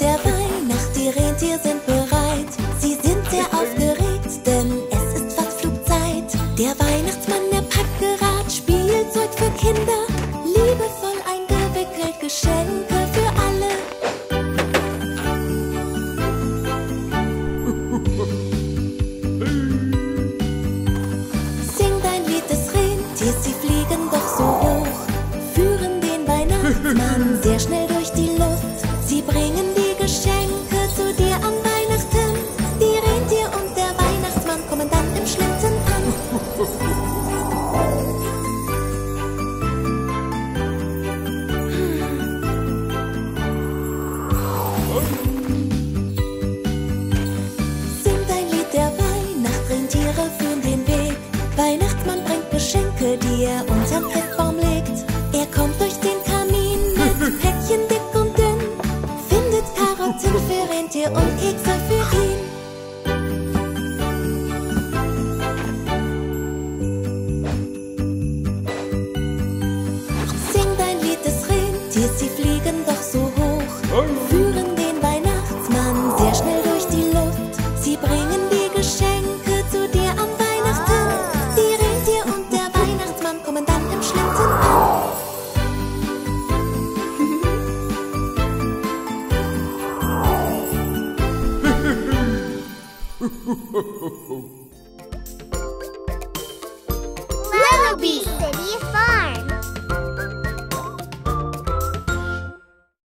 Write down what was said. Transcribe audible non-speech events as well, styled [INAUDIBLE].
Der Weihnacht, die Rentier sind bereit. Sie sind sehr aufgeregt, denn es ist fast Flugzeit. Der Weihnachtsmann, der packt gerad Spielzeug für Kinder. Geschenke für alle. Singt ein Lied des Rentiers, sie fliegen doch so hoch. Führen den Weihnachtsmann sehr schnell Er unterm Christbaum legt. Er kommt durch den Kamin mit [LAUGHS] Päckchen dick und dünn. Findet Karotten für Rentier und Kekse für Ho, ho, ho, ho, ho.